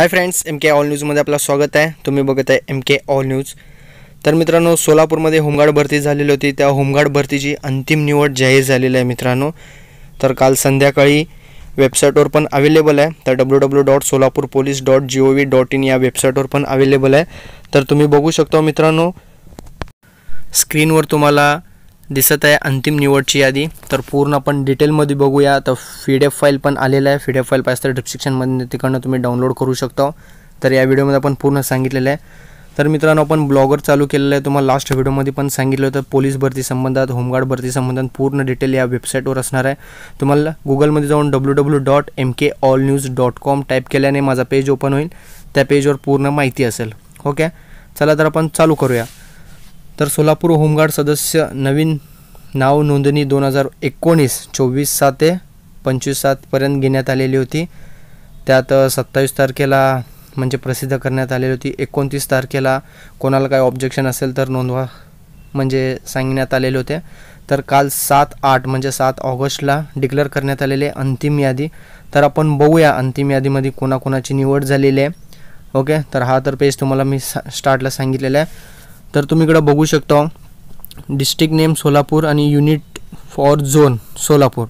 Hi friends M K all न्यूजमध्ये आपलं स्वागत आहे. तुम्ही बघत आहे एम के ऑल न्यूज तर मित्रांनो सोलापूरमध्ये होमगार्ड भरती झालेली होती. त्या होमगार्ड भरतीची अंतिम निवड जाहीर झालेली आहे मित्रांनो. तर काल संध्याकाळी वेबसाईटवर पण अवेलेबल आहे. तर W W dot Solapur police dot G O V dot in या वेबसाईटवर पण अवेलेबल आहे. तर तुम्ही बघू शकता मित्रांनो स्क्रीनवर तुम्हाला दिसत आहे अंतिम निवडची यादी. तर पूर्ण आपण डिटेलमध्ये बघूया. तर पी डी एफ फाईल पण आलेलं आहे. पी डी एफ फाईल पाहिजे तर डिस्क्रिप्शनमध्ये तिकडनं तुम्ही डाउनलोड करू शकता. तर या व्हिडिओमध्ये आपण पूर्ण सांगितलेलं आहे. तर मित्रांनो आपण ब्लॉगर चालू केलेलं आहे. तुम्हाला लास्ट व्हिडिओमध्ये पण सांगितलं होतं. पोलीस भरती संबंधात होमगार्ड भरती संबंधात पूर्ण डिटेल या वेबसाईटवर असणार आहे. तुम्हाला गुगलमध्ये जाऊन W W dot M K all news dot com type केल्याने माझा पेज ओपन होईल. त्या पेजवर पूर्ण माहिती असेल. ओके चला तर आपण चालू करूया. तर सोलापूर होमगार्ड सदस्य नवीन नाव नोंदणी दोन हजार एकोणीस चोवीस सात ते पंचवीस सातपर्यंत घेण्यात आलेली होती. त्यात सत्तावीस तारखेला म्हणजे प्रसिद्ध करण्यात आलेली होती. एकोणतीस तारखेला कोणाला काय ऑब्जेक्शन असेल तर नोंदवा म्हणजे सांगण्यात आलेले होते. तर काल सात आठ म्हणजे सात ऑगस्टला डिक्लेअर करण्यात आलेले अंतिम यादी. तर आपण बघूया अंतिम यादीमध्ये कोणाकोणाची निवड झालेली आहे. ओके? तर हा तर पेज तुम्हाला मी सा स्टार्टला सांगितलेला आहे. तर तुम्ही इकडं बघू शकता. डिस्ट्रिक्ट नेम सोलापूर आणि युनिट फॉर झोन सोलापूर.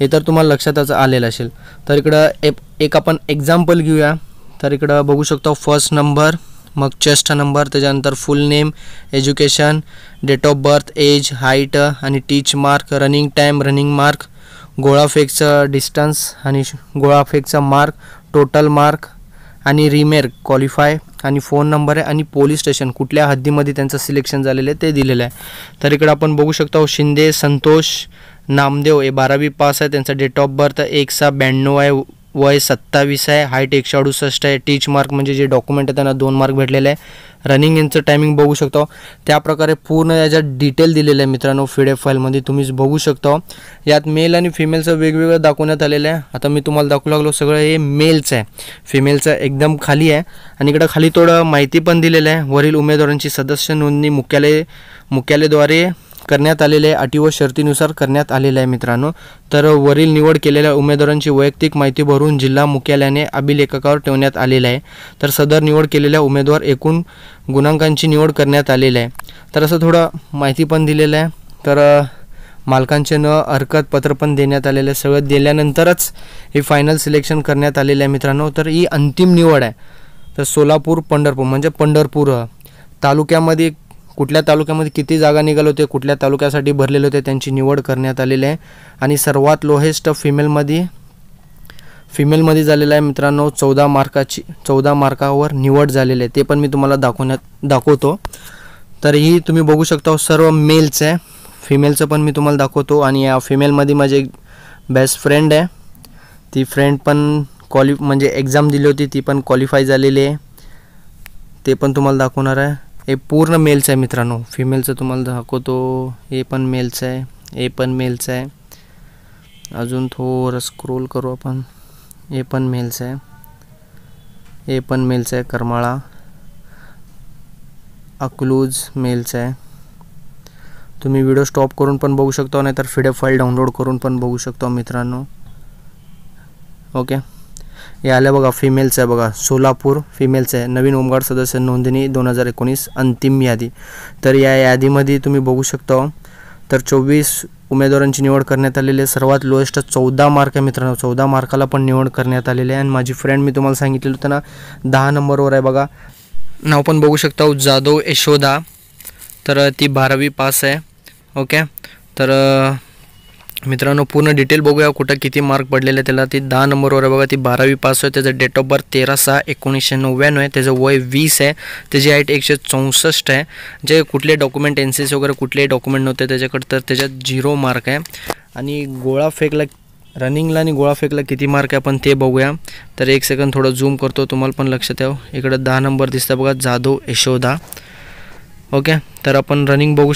हे तर तुम्हाला लक्षातच आलेलं असेल. तर इकडं एक एक आपण एक्झाम्पल घेऊया. तर इकडं बघू शकतो फर्स्ट नंबर मग चेस्ट नंबर त्याच्यानंतर full name education date of birth age height आणि टीच mark running time running mark गोळाफेकचं distance आणि गोळाफेकचा मार्क टोटल मार्क आणि रिमेर्क क्वालिफाय आणि फोन नंबर आहे आणि पोलीस स्टेशन कुठल्या हद्दीमध्ये त्यांचं सिलेक्शन झालेलं आहे ते दिलेलं आहे. तर इकडं आपण बघू शकतो शिंदे संतोष नामदेव हे बारावी पास आहे त्यांचा डेट ऑफ बर्थ एक सहा ब्याण्णव आहे वय सत्तावीस आहे हाईट एकशे अडुसष्ट आहे. टीच मार्क म्हणजे जे डॉक्युमेंट आहे त्यांना दोन मार्क भेटलेले आहे. रनिंग यांचं टायमिंग बघू शकतो. त्याप्रकारे पूर्ण याच्यात डिटेल दिलेलं आहे मित्रांनो फी एफ फाईलमध्ये. तुम्ही बघू शकता. यात मेल आणि फिमेलचं वेगवेगळं दाखवण्यात आलेलं आहे. आता मी तुम्हाला दाखवू लागलो सगळं हे मेलचं आहे. फिमेलचं एकदम खाली आहे. आणि इकडं खाली थोडं माहिती पण दिलेलं आहे. वरील उमेदवारांची सदस्य नोंदणी मुख्यालय मुख्यालयाद्वारे करण्यात आलेले अटी व शर्तीनुसार करण्यात आलेले आहे मित्रांनो. तर वरील निवड केलेल्या उमेदवारांची वैयक्तिक माहिती भरून जिल्हा मुख्यालयाने अभिलेखकावर ठेवण्यात आलेलं आहे. तर सदर निवड केलेल्या उमेदवार एकूण गुणांकांची निवड करण्यात आलेली आहे. तर असं थोडं माहिती पण दिलेलं आहे. तर मालकांचे न हरकत पत्र पण देण्यात आलेलं आहे. सगळं दिल्यानंतरच हे फायनल सिलेक्शन करण्यात आलेलं आहे मित्रांनो. तर ही अंतिम निवड आहे. तर सोलापूर पंढरपूर म्हणजे पंढरपूर तालुक्यामध्ये कुठल्या तालुक्यामध्ये किती जागा निघाले होते कुठल्या तालुक्यासाठी भरलेले होते त्यांची निवड करण्यात आलेली आहे. आणि सर्वात लोहेस्ट फिमेलमध्ये फिमेलमध्ये झालेला आहे मित्रांनो चौदा मार्काची चौदा मार्कावर निवड झालेली आहे. ते पण मी तुम्हाला दाखवण्यात दाखवतो. तर ही तुम्ही बघू शकता सर्व मेलचं आहे. फिमेलचं पण मी तुम्हाला दाखवतो. आणि या फिमेलमध्ये माझी एक बेस्ट फ्रेंड आहे. ती फ्रेंड पण क्वालि म्हणजे एक्झाम दिली होती ती पण क्वालिफाय झालेली आहे. ते पण तुम्हाला दाखवणार आहे. हे पूर्ण मेलचं आहे मित्रांनो. फिमेलचं तुम्हाला दाखवतो. हे पण मेलचं आहे. हे पण मेलचं आहे. अजून थोडं स्क्रोल करू आपण. हे पण मेलचं आहे. हे पण मेलचं आहे. करमाळा. अक्लूज मेलचं आहे. तुम्ही व्हिडिओ स्टॉप करून पण बघू शकता. नाहीतर फिडे फाईल डाउनलोड करून पण बघू शकतो मित्रांनो. ओके या आल्या बघा फिमेलचं आहे बघा. सोलापूर फिमेलचं आहे. नवीन होमगार्ड सदस्य नोंदणी दोन हजार एकोणीस अंतिम यादी. तर या यादीमध्ये तुम्ही बघू शकता तर चोवीस उमेदवारांची निवड करण्यात आलेली आहे. सर्वात लोएस्ट चौदा मार्क आहे मित्रांनो. चौदा मार्काला पण निवड करण्यात आलेली आहे. आणि माझी फ्रेंड मी तुम्हाला सांगितलेलं होतं ना दहा नंबरवर आहे बघा. नाव पण बघू शकता जाधव यशोदा. तर ती बारावी पास आहे. ओके तर मित्रांनो पूर्ण डिटेल बघूया कुठं किती मार्क पडलेले त्याला. ती दहा नंबरवर आहे बघा ती बारावी पास आहे. त्याचं डेट ऑफ बर्थ तेरा सहा एकोणीसशे नव्याण्णव आहे. त्याचं वय वीस आहे. त्याची हाईट एकशे चौसष्ट आहे. जे कुठले डॉक्युमेंट एन सी सी वगैरे कुठलेही डॉक्युमेंट नव्हते त्याच्याकडे तर त्याच्यात झिरो मार्क आहे. आणि गोळा फेकला रनिंगला आणि गोळा फेकला किती मार्क आहे आपण ते बघूया. तर एक सेकंद थोडं झूम करतो तुम्हाला पण लक्षात यावं इकडं दहा नंबर दिसतं बघा जाधव यशोदा. ओके? तर आपण रनिंग बघू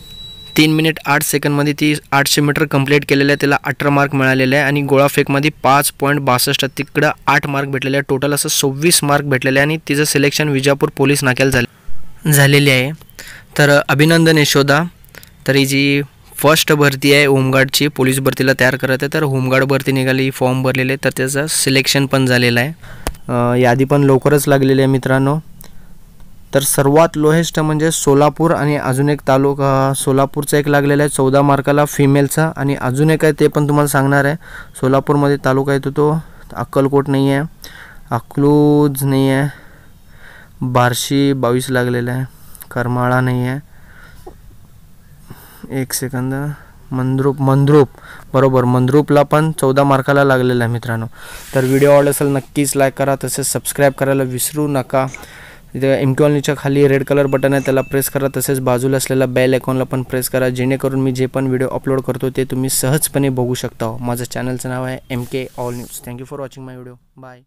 तीन मिनिट आठ सेकंडमध्ये ती आठशे मीटर कंप्लीट केलेलं आहे. त्याला अठरा मार्क मिळालेले आहे आणि गोळाफेकमध्ये पाच पॉईंट बासष्ट तिकडं आठ मार्क भेटलेले आहे. टोटल असं सव्वीस मार्क भेटलेले आहे आणि तिचं सिलेक्शन विजापूर पोलीस नाक्याला झाले. झालेली आहे. तर अभिनंदन यशोदा. तर ही जी फर्स्ट भरती आहे होमगार्डची पोलीस भरतीला तयार करत आहे. तर होमगार्ड भरती निघाली फॉर्म भरलेले तर त्याचं सिलेक्शन पण झालेलं आहे. यादी पण लवकरच लागलेली आहे मित्रांनो. तर सर्वात लोहेस्ट म्हणजे सोलापूर आणि अजून एक तालुका सोलापूरचा एक लागलेला आहे चौदा मार्काला फिमेलचा आणि अजून एक आहे ते पण तुम्हाला सांगणार आहे. सोलापूरमध्ये तालुका येतो तो अक्कलकोट नाही आहे अकलूज नाही आहे बार्शी बावीस लागलेला आहे करमाळा नाही आहे. एक सेकंद मंद्रूप मंद्रूप बरोबर मंद्रूपला पण चौदा मार्काला लागलेला आहे मित्रांनो. तर व्हिडिओ आवडला असेल नक्कीच लाईक करा तसेच सबस्क्राईब करायला विसरू नका. इथे एम कॉलनीच्या खाली रेड कलर बटन आहे त्याला प्रेस करा. तसेच बाजूला असलेला बेल आयकॉनला पण प्रेस करा. जेणेकरून मी जे पण व्हिडिओ अपलोड करतो ते तुम्ही सहजपणे बघू शकता. माझं चॅनलचं नाव आहे M K all news thank you for watching my video bye